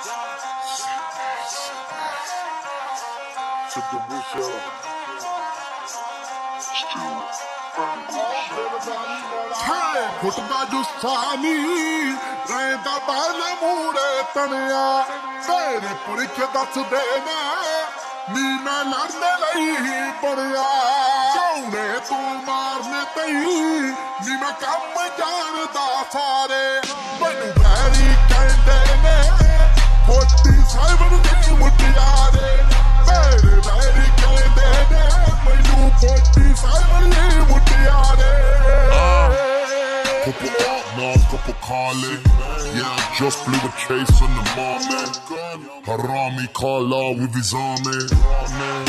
Took the bush ਘੁੱਟਦਾ ਜੁਸਾਨੀ, ਰਹਿੰਦਾ ਬਾਲ ਮੂੜੇ ਤਣਿਆ। ਤੇਰੇ ਪੁਰਖ ਦੱਸਦੇ ਨੇ ਨੀ ਮੈਂ ਲੜਨ ਲਈ ਬਣਿਆ। ਚਾਉਣੇ ਤੂੰ ਮਾਰਨੇ ਤਈ, ਨੀ ਮੈਂ ਕੰਮ ਜਾਣਦਾ ਸਾਰੇ। ਮੈਨੂੰ Yeah, I just blew a chase on the Marmot. Harami Kala with his army.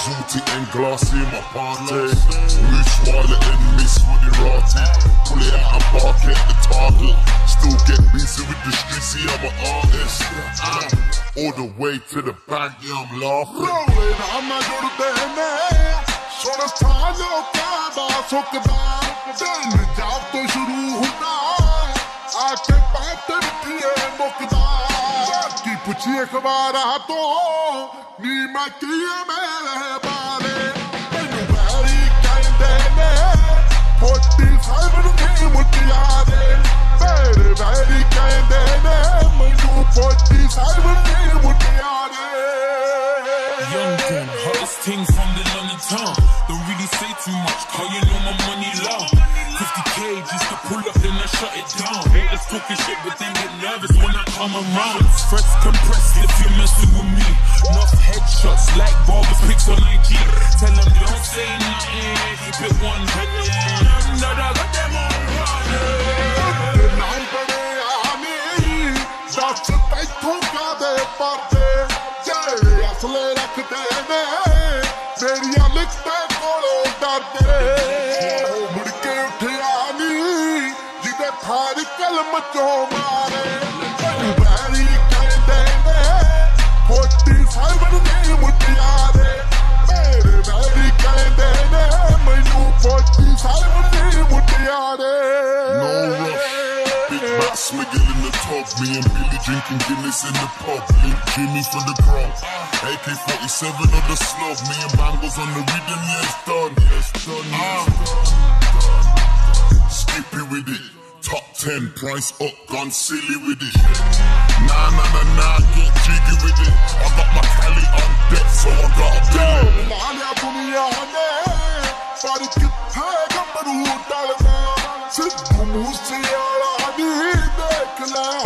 Zooty and Glassy my party. Loose wallet and Miss Woody Rotty. Pull it out and bark at the target still get busy with the streets, see I'm an artist. I'm all the way to the bank, yeah, I'm laughing. Rolling, I'm a little bit Sonra talyoka daha çok daha Dön yaptı şuru huda Akke paatte bitiye mokda Ki puçiye kabara hato Nima kiye mere bale Menu bari kain dene Potti sahibu ne mutiyade for this, I will deal with the artist. Young gun, hottest thing from the London town. Don't really say too much, call you know my money long. 50k just to pull up, then I shut it down. Haters talking shit, but then get nervous when I come around. Stress compressed if you messing with me. Enough headshots like barbers, pics on IG. Tell them don't say nothing, keep it 100. ਤੈਥੋਂ ਕਾਦੇ ਪਰਦੇ ਜਿਹੜੇ ਅਸਲੇ ਰੱਖਦੇ ਨੇ। ਤੇਰੀਆਂ ਲਿਖਤਾਂ ਕੋਲੋਂ ਡਰਦੇ ਮੁੜ ਕੇ ਉੱਠਿਆ ਨੀ, ਜਿਹਦੇ ਥਾਰ ਕਲਮ ਚੋਂ ਮਾਰੇ। Me and Billy drinking Guinness in the pub. Link Jimmy for the cross. AK 47 on the slope. Me and Banglez on the rhythm. Yeah, it's done. Yeah, it's done. Skippy with it. Top 10, price up, gone silly with it. Nah, nah, nah, nah, get jiggy with it. I got my Cali on deck, so I got a bill. सारी किथे कमरू डालना सिर्फ मुझसे यार देख ले